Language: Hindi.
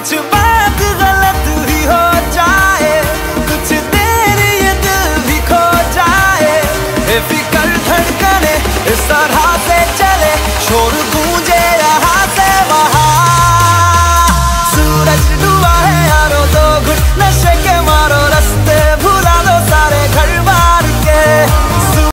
कुछ बात गलत ही हो जाए, कुछ देर ये दिल भी खो जाए। फिकर धड़कने, इस तरह से चले।